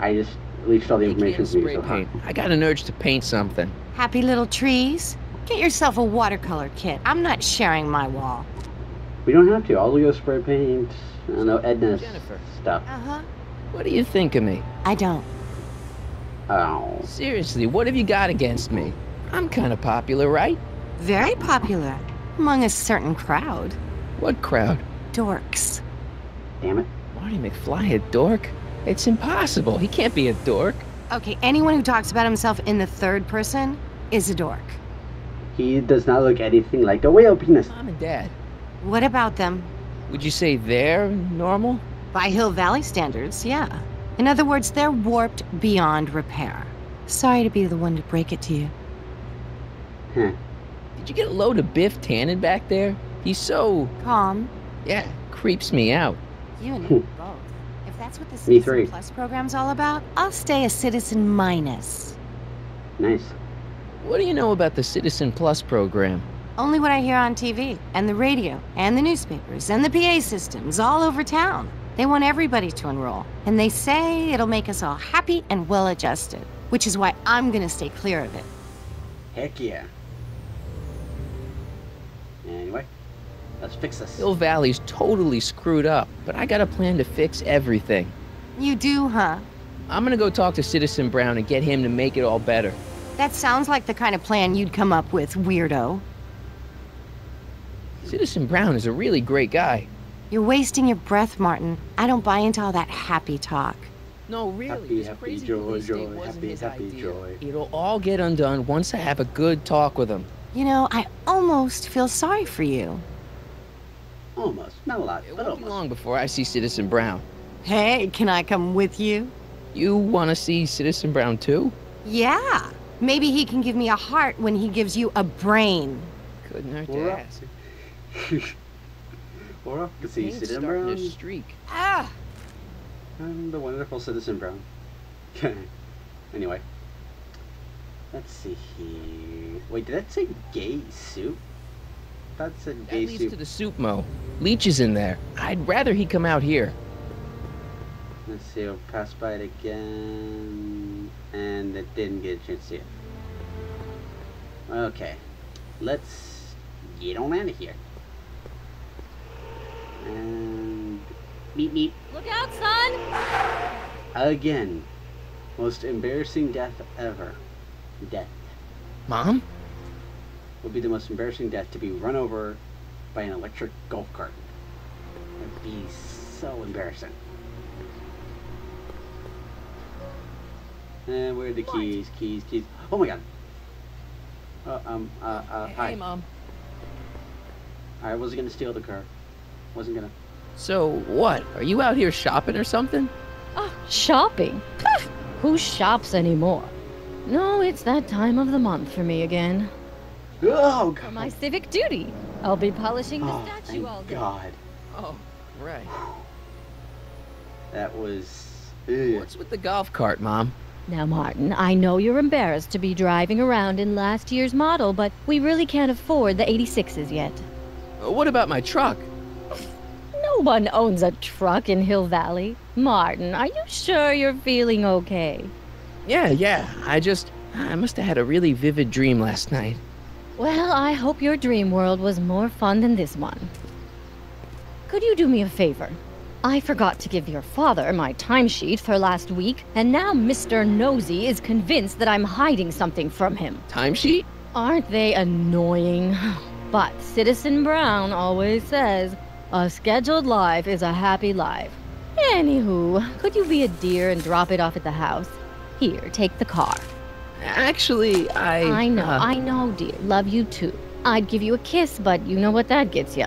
I just leached all the Hey, can information from you. So, paint. I got an urge to paint something. Happy little trees? Get yourself a watercolor kit. I'm not sharing my wall. we don't have to. I'll go spray paint. I don't know Edna's Jennifer. stuff. Uh-huh. What do you think of me? I don't. Oh, Seriously, what have you got against me? I'm kind of popular, right? Very popular. Among a certain crowd. What crowd? Dorks. damn it. Marty McFly a dork? It's impossible. He can't be a dork. Okay, anyone who talks about himself in the third person is a dork. He does not look anything like a whale penis. Mom and Dad, What about them? would you say they're normal? By Hill Valley standards, yeah. In other words, they're warped beyond repair. Sorry to be the one to break it to you. Huh. Did you get a load of Biff Tannen back there? He's so, Calm. yeah, creeps me out. You and hmm. me both. If that's what the Me Citizen three. Plus program's all about, I'll stay a Citizen Minus. Nice. What do you know about the Citizen Plus program? Only what I hear on TV, and the radio, and the newspapers, and the PA systems all over town. They want everybody to enroll, and they say it'll make us all happy and well adjusted, which is why I'm gonna stay clear of it. Heck yeah. Let's fix this. Hill Valley's totally screwed up, but I got a plan to fix everything. You do, huh? I'm gonna go talk to Citizen Brown and get him to make it all better. That sounds like the kind of plan you'd come up with, weirdo. Citizen Brown is a really great guy. You're wasting your breath, Martin. I don't buy into all that happy talk. No, really. Happy, this happy, crazy joy, police joy, happy, his happy, idea. joy. It'll all get undone once I have a good talk with him. You know, I almost feel sorry for you. Almost. Not a lot, It won't be long before I see Citizen Brown. Hey, can I come with you? You want to see Citizen Brown too? Yeah. Maybe he can give me a heart when he gives you a brain. Couldn't hurt We're to ask. Or up to see Citizen Brown. to streak. Ah! I'm the wonderful Citizen Brown. Okay. Anyway. Let's see here. Wait, did that say gay soup? That's a That gay leads soup. to the soup mo. Leech is in there. I'd rather he come out here. Let's see, I'll pass by it again. And it didn't get a chance to see it. Okay. Let's get on out of here. And meet beep. Look out, son! Again. Most embarrassing death ever. Death. Mom? Would be the most embarrassing death to be run over by an electric golf cart. It'd be so embarrassing. And where are the keys? Keys, keys. Oh my god. Uh, um, uh, uh, Hey, hi. Mom. I wasn't gonna steal the car. Wasn't gonna. So, what? Are you out here shopping or something? Oh, shopping? Who shops anymore? No, it's that time of the month for me again. Oh, For my civic duty. I'll be polishing the Oh, statue all thank day. God. Oh, right. That was. Ugh. What's with the golf cart, Mom? Now, Martin, I know you're embarrassed to be driving around in last year's model, but we really can't afford the 86s yet. Uh, What about my truck? No one owns a truck in Hill Valley. Martin, are you sure you're feeling okay? Yeah, yeah. I just. I must have had a really vivid dream last night. Well, I hope your dream world was more fun than this one. Could you do me a favor? I forgot to give your father my timesheet for last week, and now Mr. Nosy is convinced that I'm hiding something from him. Timesheet? Aren't they annoying? But Citizen Brown always says, a scheduled life is a happy life. Anywho, could you be a dear and drop it off at the house? Here, take the car. Actually, I. I know, uh, I know, dear. Love you too. I'd give you a kiss, but you know what that gets you.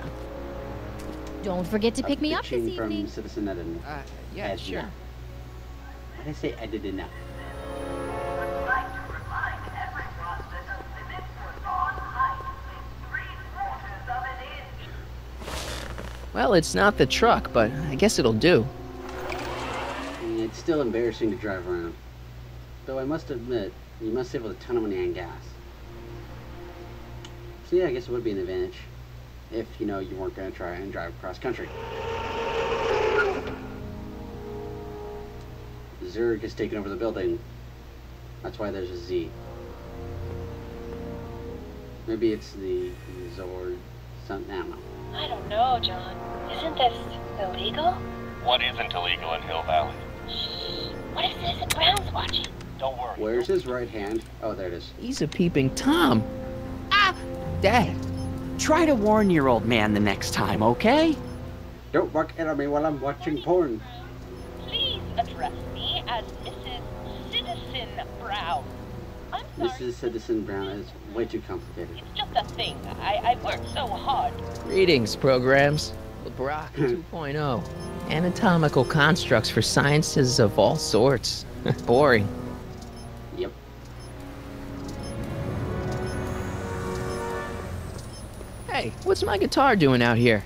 Don't forget to pick me up this bitching from evening. Citizen Edna. Uh, yeah, Edna. sure. Why did I say Edna? would like to remind every prostitute that this was on height in three quarters of an inch. Well, it's not the truck, but I guess it'll do. It's still embarrassing to drive around. Though I must admit, you must save a ton of money on gas. So yeah, I guess it would be an advantage. If, you know, you weren't going to try and drive across country. Zurg has taken over the building. That's why there's a Z. Maybe it's the Zord. Some, I don't know. I don't know, John. Isn't this illegal? What isn't illegal in Hill Valley? What if Citizen Brown's watching? Don't worry. Where's his right hand? Oh, there it is. He's a peeping Tom. Ah! Dad, Try to warn your old man the next time, okay? Don't bark at me while I'm watching porn. Please address me as Mrs. Citizen Brown. I'm sorry. Mrs. Citizen Brown is way too complicated. It's just a thing. I, I worked so hard. greetings, programs. LeBrock 2.0. Anatomical constructs for sciences of all sorts. Boring. What's my guitar doing out here?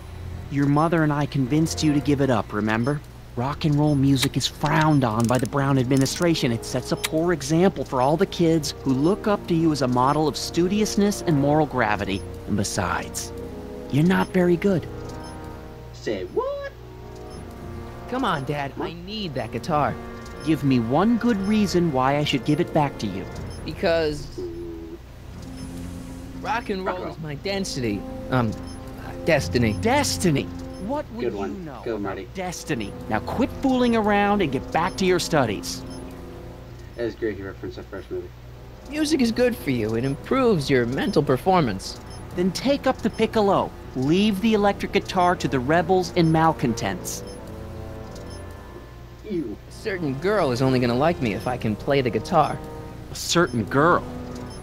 Your mother and I convinced you to give it up, remember? Rock and roll music is frowned on by the Brown administration. It sets a poor example for all the kids who look up to you as a model of studiousness and moral gravity. And besides, you're not very good. Say what? Come on, Dad. I need that guitar. Give me one good reason why I should give it back to you. Because rock and roll Rock and is my density. Um, destiny. Destiny. What would Good you one. know Go, about Marty. Destiny. Now quit fooling around and get back to your studies. That is great. You referenced the first movie. Music is good for you. It improves your mental performance. Then take up the piccolo. Leave the electric guitar to the rebels and malcontents. Ew. A certain girl is only gonna like me if I can play the guitar. A certain girl.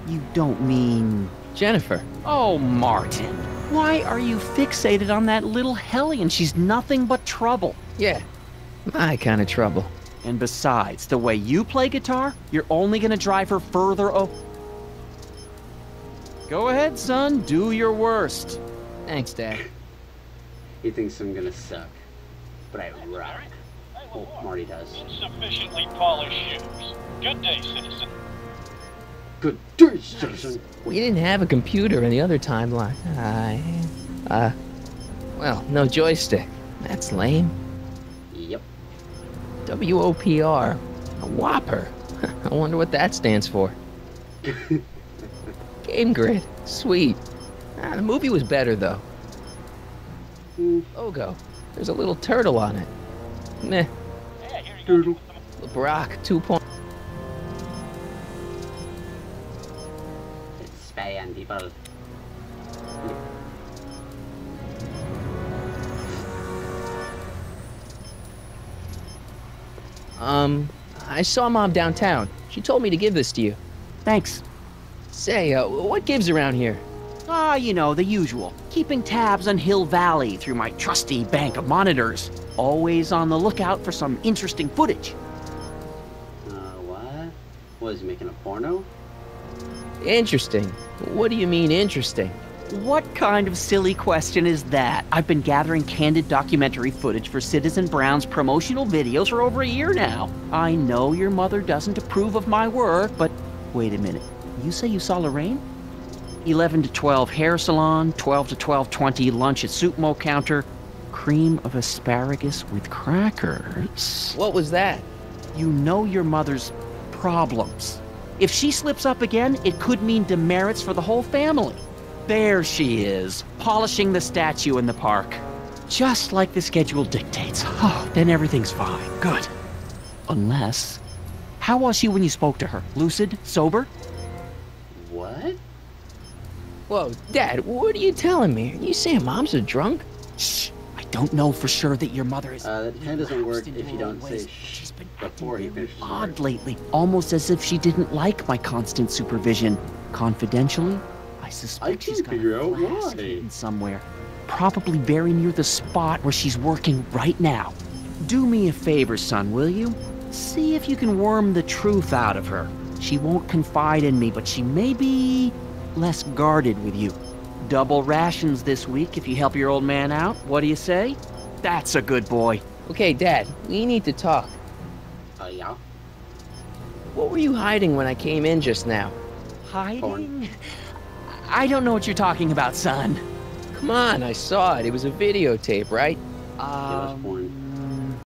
You don't mean. Jennifer. Oh, Martin. Why are you fixated on that little hellion? She's nothing but trouble. Yeah, my kind of trouble. And besides, the way you play guitar, you're only gonna drive her further o- Go ahead, son. Do your worst. Thanks, Dad. He thinks I'm gonna suck. But I rock. Oh, Marty does. Insufficiently polished shoes. Good day, citizen. Good day, citizen. We didn't have a computer in the other timeline. I, uh, well, no joystick. That's lame. Yep. WOPR. A Whopper. I wonder what that stands for. Game Grid. Sweet. Ah, the movie was better, though. Hmm. Logo. There's a little turtle on it. Meh. Yeah, here you Doodle. LeBrock 2.0. It's spy on people. Um, I saw Mom downtown. She told me to give this to you. Thanks. Say, uh, what gives around here? Ah, you know, the usual. Keeping tabs on Hill Valley through my trusty bank of monitors. Always on the lookout for some interesting footage. Uh, what? Was he making a porno? Interesting. What do you mean interesting? What kind of silly question is that? I've been gathering candid documentary footage for Citizen Brown's promotional videos for over a year now. I know your mother doesn't approve of my work, but wait a minute. You say you saw Lorraine? 11 to 12 hair salon, 12 to 12:20 lunch at soup mo counter, cream of asparagus with crackers. What was that? You know your mother's problems. If she slips up again, it could mean demerits for the whole family. There she is, polishing the statue in the park. Just like the schedule dictates. Oh, then everything's fine. Good. Unless. How was she when you spoke to her? Lucid? Sober? What? Whoa, Dad, what are you telling me? Are you saying Mom's a drunk? Shh. I don't know for sure that your mother is. Uh, that kind of doesn't work if you don't old say She's been before he finishes odd lately, almost as if she didn't like my constant supervision. Confidentially, I suspect I she's got figure a out flask hidden somewhere, probably very near the spot where she's working right now. Do me a favor, son, will you? See if you can worm the truth out of her. She won't confide in me, but she may be less guarded with you. Double rations this week if you help your old man out. What do you say? That's a good boy. Okay, Dad, we need to talk. Oh, yeah? What were you hiding when I came in just now? Hiding? I don't know what you're talking about, son. Come on, I saw it. It was a videotape, right? was Um, porn.